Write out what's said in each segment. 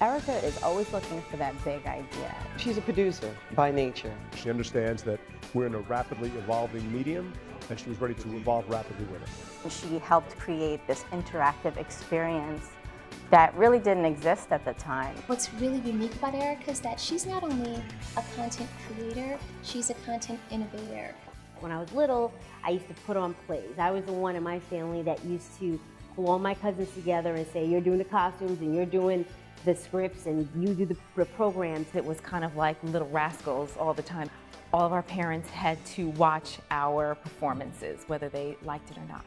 Erica is always looking for that big idea. She's a producer by nature. She understands that we're in a rapidly evolving medium and she was ready to evolve rapidly with it. She helped create this interactive experience that really didn't exist at the time. What's really unique about Erica is that she's not only a content creator, she's a content innovator. When I was little, I used to put on plays. I was the one in my family that used to pull all my cousins together and say, you're doing the costumes and you're doing the scripts and you do the, programs. It was kind of like little rascals all the time. All of our parents had to watch our performances, whether they liked it or not.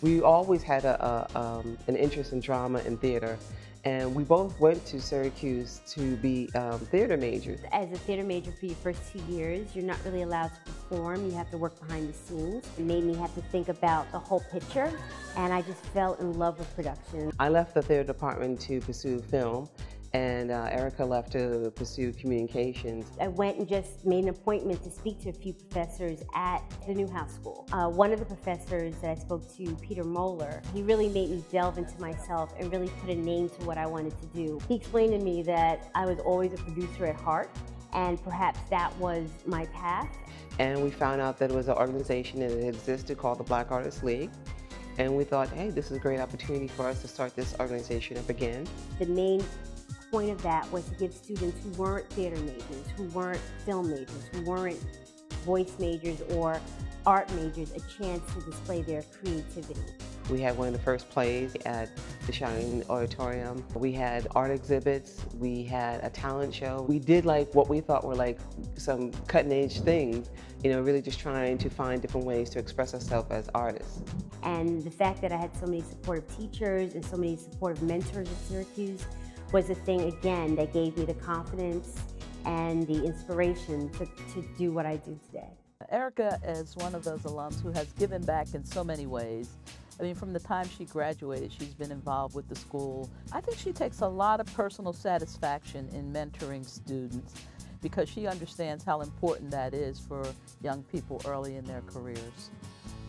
We always had a, a um, an interest in drama and theater, and we both went to Syracuse to be um, theater majors. As a theater major for your first two years, you're not really allowed to perform. You have to work behind the scenes. It made me have to think about the whole picture, and I just fell in love with production. I left the theater department to pursue film, and uh, Erica left to pursue communications. I went and just made an appointment to speak to a few professors at the Newhouse School. Uh, one of the professors that I spoke to, Peter Moeller, he really made me delve into myself and really put a name to what I wanted to do. He explained to me that I was always a producer at heart and perhaps that was my path. And we found out that it was an organization that existed called the Black Artists League. And we thought, hey, this is a great opportunity for us to start this organization up again. The main point of that was to give students who weren't theater majors, who weren't film majors, who weren't voice majors or art majors a chance to display their creativity. We had one of the first plays at the Shining Auditorium. We had art exhibits. We had a talent show. We did like what we thought were like some cutting edge things, you know, really just trying to find different ways to express ourselves as artists. And the fact that I had so many supportive teachers and so many supportive mentors at Syracuse was the thing, again, that gave me the confidence and the inspiration to, to do what I do today. Erica is one of those alums who has given back in so many ways. I mean, from the time she graduated, she's been involved with the school. I think she takes a lot of personal satisfaction in mentoring students because she understands how important that is for young people early in their careers.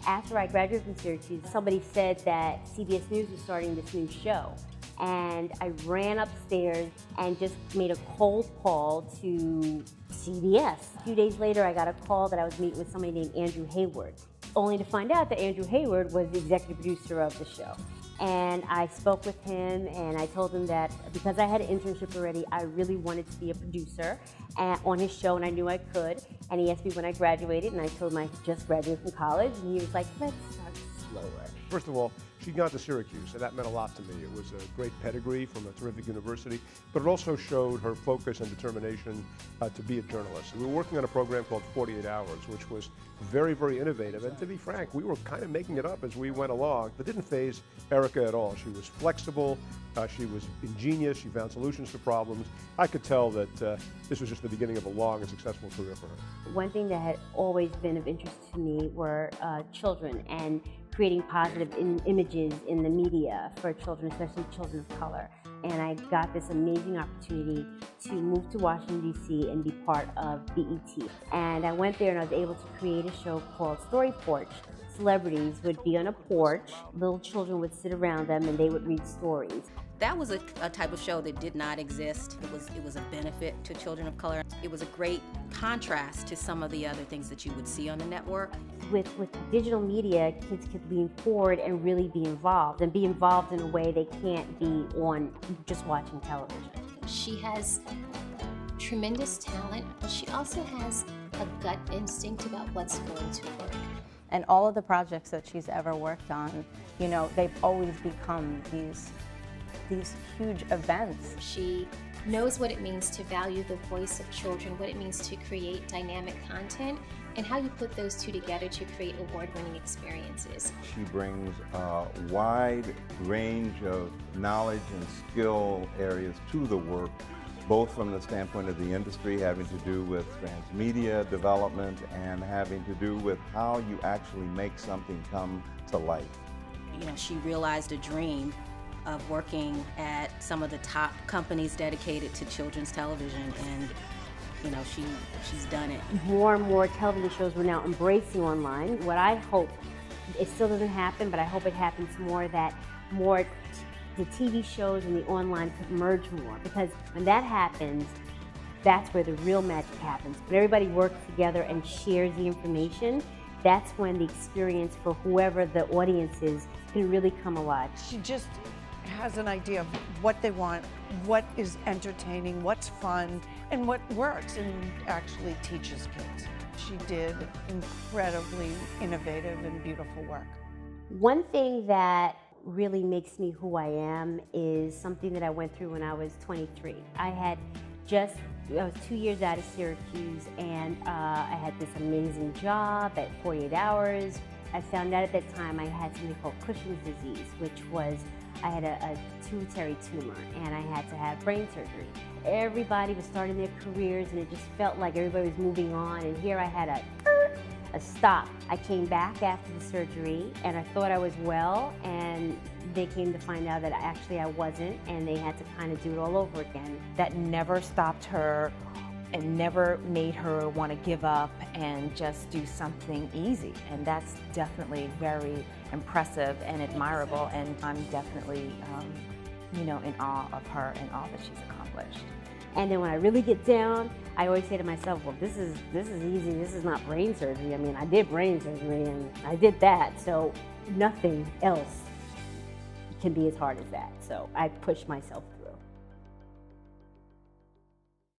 After I graduated from Syracuse, somebody said that CBS News was starting this new show and I ran upstairs and just made a cold call to CBS. A few days later, I got a call that I was meeting with somebody named Andrew Hayward, only to find out that Andrew Hayward was the executive producer of the show. And I spoke with him and I told him that because I had an internship already, I really wanted to be a producer on his show and I knew I could. And he asked me when I graduated and I told him I just graduated from college and he was like, let's start slower. First of all, she'd gone to Syracuse, and that meant a lot to me. It was a great pedigree from a terrific university, but it also showed her focus and determination uh, to be a journalist. We were working on a program called 48 Hours, which was very, very innovative. And to be frank, we were kind of making it up as we went along. but didn't phase Erica at all. She was flexible, uh, she was ingenious, she found solutions to problems. I could tell that uh, this was just the beginning of a long and successful career for her. One thing that had always been of interest to me were uh, children and creating positive images in the media for children, especially children of color. And I got this amazing opportunity to move to Washington, D.C. and be part of BET. And I went there and I was able to create a show called Story Porch. Celebrities would be on a porch, little children would sit around them and they would read stories. That was a, a, type of show that did not exist. It was, it was a benefit to children of color. It was a great contrast to some of the other things that you would see on the network. With, with digital media, kids could lean forward and really be involved and be involved in a way they can't be on just watching television. She has tremendous talent, but she also has a gut instinct about what's going to work. And all of the projects that she's ever worked on, you know, they've always become these these huge events. She knows what it means to value the voice of children, what it means to create dynamic content, and how you put those two together to create award-winning experiences. She brings a wide range of knowledge and skill areas to the work, both from the standpoint of the industry having to do with transmedia development and having to do with how you actually make something come to life. You know, she realized a dream of working at some of the top companies dedicated to children's television and you know she she's done it more and more television shows we're now embracing online what i hope it still doesn't happen but i hope it happens more that more the TV shows and the online could merge more because when that happens, that's where the real magic happens. When everybody works together and shares the information, that's when the experience for whoever the audience is can really come alive. She just has an idea of what they want, what is entertaining, what's fun, and what works and actually teaches kids. She did incredibly innovative and beautiful work. One thing that really makes me who I am is something that I went through when I was 23. I had just, I was two years out of Syracuse and uh, I had this amazing job at 48 hours. I found out at that time I had something called Cushing's disease, which was I had a, a pituitary tumor and I had to have brain surgery. Everybody was starting their careers and it just felt like everybody was moving on and here I had a a stop. I came back after the surgery and I thought I was well and they came to find out that actually I wasn't and they had to kind of do it all over again. That never stopped her and never made her want to give up and just do something easy. And that's definitely very impressive and admirable and I'm definitely, um, you know, in awe of her and all that she's accomplished. And then when I really get down, I always say to myself, well, this is, this is easy. This is not brain surgery. I mean, I did brain surgery and I did that. So nothing else can be as hard as that. So I push myself